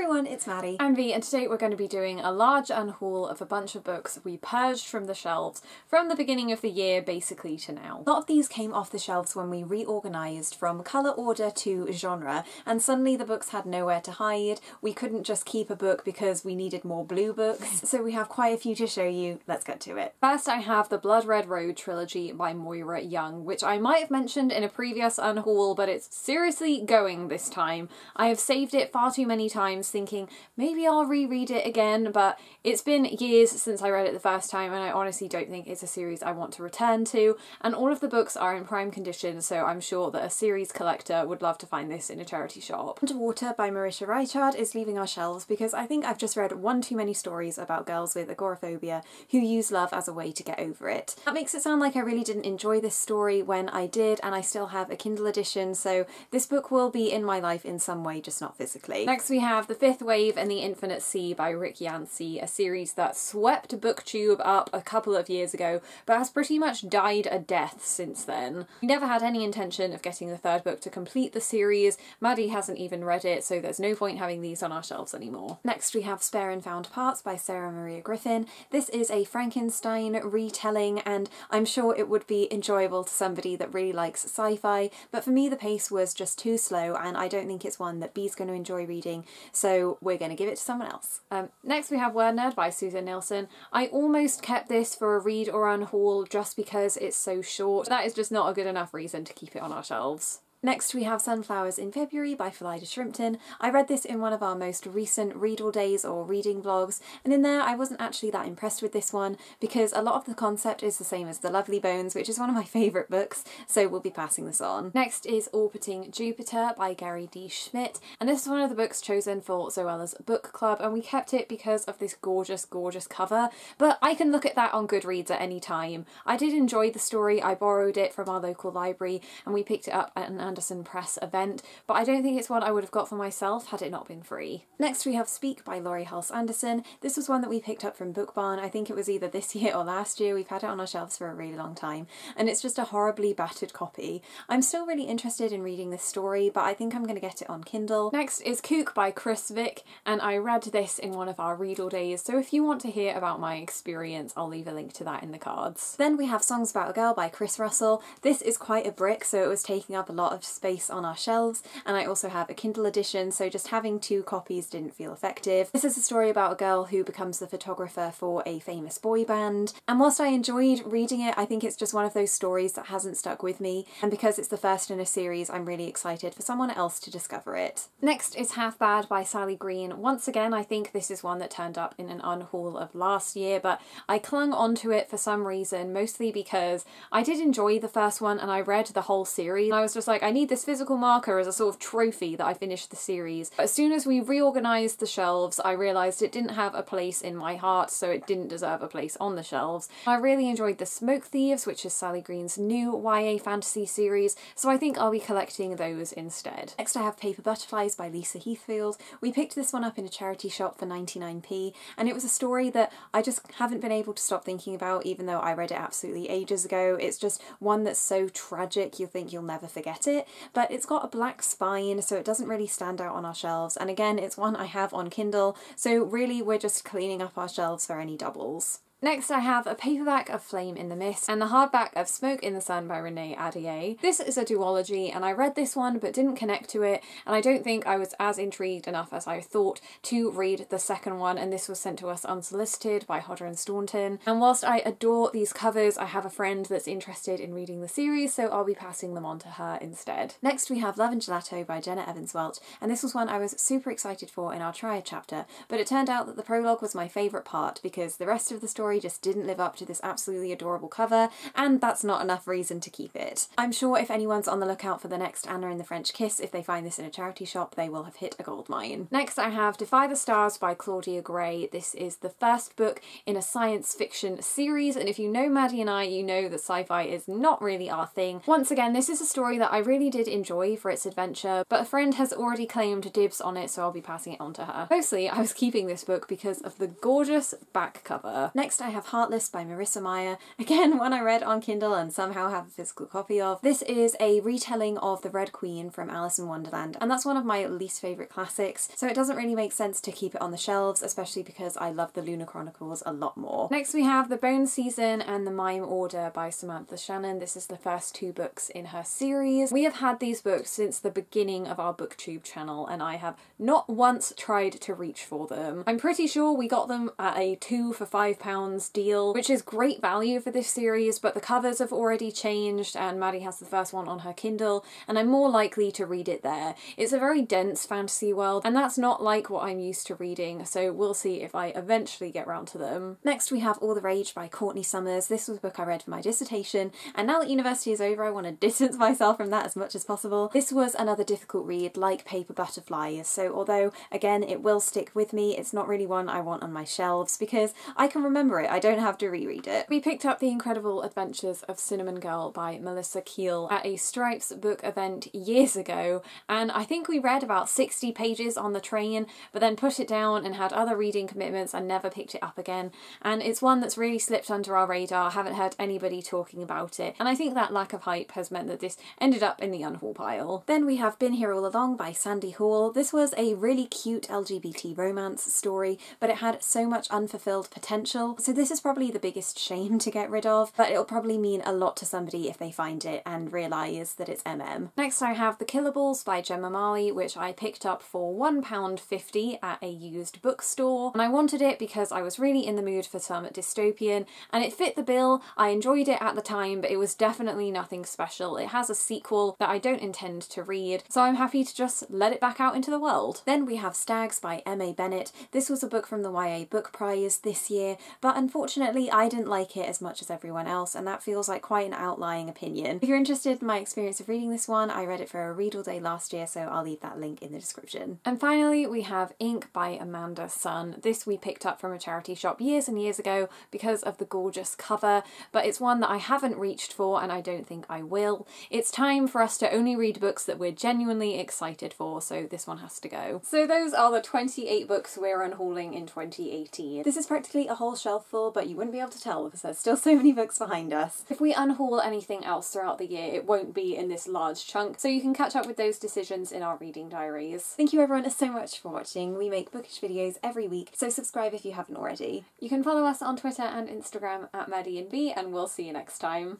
everyone, it's Maddie. I'm Bee and today we're going to be doing a large unhaul of a bunch of books we purged from the shelves from the beginning of the year basically to now. A lot of these came off the shelves when we reorganised from colour order to genre and suddenly the books had nowhere to hide. We couldn't just keep a book because we needed more blue books, so we have quite a few to show you. Let's get to it. First I have the Blood Red Road trilogy by Moira Young, which I might have mentioned in a previous unhaul but it's seriously going this time. I have saved it far too many times thinking maybe I'll reread it again, but it's been years since I read it the first time and I honestly don't think it's a series I want to return to. And all of the books are in prime condition, so I'm sure that a series collector would love to find this in a charity shop. Underwater by Marisa Reichardt is leaving our shelves because I think I've just read one too many stories about girls with agoraphobia who use love as a way to get over it. That makes it sound like I really didn't enjoy this story when I did and I still have a Kindle edition so this book will be in my life in some way just not physically. Next we have The Fifth Wave and the Infinite Sea by Rick Yancey, a series that swept booktube up a couple of years ago but has pretty much died a death since then. We never had any intention of getting the third book to complete the series, Maddie hasn't even read it so there's no point having these on our shelves anymore. Next we have Spare and Found Parts by Sarah Maria Griffin. This is a Frankenstein retelling and I'm sure it would be enjoyable to somebody that really likes sci-fi but for me the pace was just too slow and I don't think it's one that Bee's going to enjoy reading so we're going to give it to someone else. Um, next we have Word Nerd by Susin Nielsen. I almost kept this for a read or unhaul just because it's so short. That is just not a good enough reason to keep it on our shelves. Next we have Sunflowers in February by Phyllida Shrimpton. I read this in one of our most recent read all days or reading vlogs and in there I wasn't actually that impressed with this one because a lot of the concept is the same as The Lovely Bones which is one of my favourite books so we'll be passing this on. Next is Orbiting Jupiter by Gary D. Schmidt and this is one of the books chosen for Zoella's book club and we kept it because of this gorgeous gorgeous cover but I can look at that on Goodreads at any time. I did enjoy the story, I borrowed it from our local library and we picked it up at an Andersen Press event, but I don't think it's one I would have got for myself had it not been free. Next we have Speak by Laurie Halse Anderson. This was one that we picked up from Book Barn. I think it was either this year or last year. We've had it on our shelves for a really long time and it's just a horribly battered copy. I'm still really interested in reading this story, but I think I'm going to get it on Kindle. Next is Kook by Chris Vick and I read this in one of our read all days, so if you want to hear about my experience, I'll leave a link to that in the cards. Then we have Songs About a Girl by Chris Russell. This is quite a brick, so it was taking up a lot of space on our shelves and I also have a Kindle edition so just having two copies didn't feel effective. This is a story about a girl who becomes the photographer for a famous boy band and whilst I enjoyed reading it I think it's just one of those stories that hasn't stuck with me and because it's the first in a series I'm really excited for someone else to discover it. Next is Half Bad by Sally Green. Once again I think this is one that turned up in an unhaul of last year but I clung onto it for some reason mostly because I did enjoy the first one and I read the whole series. I was just like I need this physical marker as a sort of trophy that I finished the series. But as soon as we reorganised the shelves, I realised it didn't have a place in my heart, so it didn't deserve a place on the shelves. I really enjoyed The Smoke Thieves, which is Sally Green's new YA fantasy series, so I think I'll be collecting those instead. Next I have Paper Butterflies by Lisa Heathfield. We picked this one up in a charity shop for 99p, and it was a story that I just haven't been able to stop thinking about, even though I read it absolutely ages ago. It's just one that's so tragic you'll think you'll never forget it, but it's got a black spine so it doesn't really stand out on our shelves and again it's one I have on Kindle so really we're just cleaning up our shelves for any doubles. Next I have a paperback of Flame in the Mist and the hardback of Smoke in the Sun by Renee Ahdieh. This is a duology and I read this one but didn't connect to it and I don't think I was as intrigued enough as I thought to read the second one and this was sent to us unsolicited by Hodder and Stoughton. And whilst I adore these covers I have a friend that's interested in reading the series so I'll be passing them on to her instead. Next we have Love and Gelato by Jenna Evans Welch and this was one I was super excited for in our Triad chapter but it turned out that the prologue was my favourite part because the rest of the story story just didn't live up to this absolutely adorable cover, and that's not enough reason to keep it. I'm sure if anyone's on the lookout for the next Anna and the French Kiss, if they find this in a charity shop, they will have hit a gold mine. Next I have Defy the Stars by Claudia Gray. This is the first book in a science fiction series, and if you know Maddie and I, you know that sci-fi is not really our thing. Once again, this is a story that I really did enjoy for its adventure, but a friend has already claimed dibs on it, so I'll be passing it on to her. Mostly, I was keeping this book because of the gorgeous back cover. Next Next I have Heartless by Marissa Meyer, again one I read on Kindle and somehow have a physical copy of. This is a retelling of The Red Queen from Alice in Wonderland and that's one of my least favourite classics so it doesn't really make sense to keep it on the shelves especially because I love the Lunar Chronicles a lot more. Next we have The Bone Season and The Mime Order by Samantha Shannon. This is the first two books in her series. We have had these books since the beginning of our booktube channel and I have not once tried to reach for them. I'm pretty sure we got them at a two for five pounds deal, which is great value for this series, but the covers have already changed and Maddie has the first one on her Kindle and I'm more likely to read it there. It's a very dense fantasy world and that's not like what I'm used to reading, so we'll see if I eventually get round to them. Next we have All the Rage by Courtney Summers. This was a book I read for my dissertation and now that university is over I want to distance myself from that as much as possible. This was another difficult read like Paper Butterflies, so although again it will stick with me, it's not really one I want on my shelves because I can remember it, I don't have to reread it. We picked up The Incredible Adventures of Cinnamon Girl by Melissa Keil at a Stripes book event years ago and I think we read about 60 pages on the train but then put it down and had other reading commitments and never picked it up again and it's one that's really slipped under our radar, haven't heard anybody talking about it and I think that lack of hype has meant that this ended up in the unhaul pile. Then we have Been Here All Along by Sandy Hall. This was a really cute LGBT romance story, but it had so much unfulfilled potential. So this is probably the biggest shame to get rid of, but it'll probably mean a lot to somebody if they find it and realise that it's MM. Next I have The Killables by Gemma Malley, which I picked up for £1.50 at a used bookstore. And I wanted it because I was really in the mood for some dystopian, and it fit the bill. I enjoyed it at the time, but it was definitely nothing special. It has a sequel that I don't intend to read, so I'm happy to just let it back out into the world. Then we have Stags by M.A. Bennett. This was a book from the YA Book Prize this year, but unfortunately I didn't like it as much as everyone else, and that feels like quite an outlying opinion. If you're interested in my experience of reading this one, I read it for a read all day last year, so I'll leave that link in the description. And finally, we have Ink by Amanda Sun. This we picked up from a charity shop years and years ago because of the gorgeous cover, but it's one that I haven't reached for and I don't think I will. It's time for us to only read books that we're genuinely excited for, so this one has to go. So those are the 28 books we're unhauling in 2018. This is practically a whole shelf but you wouldn't be able to tell because there's still so many books behind us. If we unhaul anything else throughout the year, it won't be in this large chunk, so you can catch up with those decisions in our reading diaries. Thank you everyone so much for watching. We make bookish videos every week, so subscribe if you haven't already. You can follow us on Twitter and Instagram at MaddieandBee, and we'll see you next time.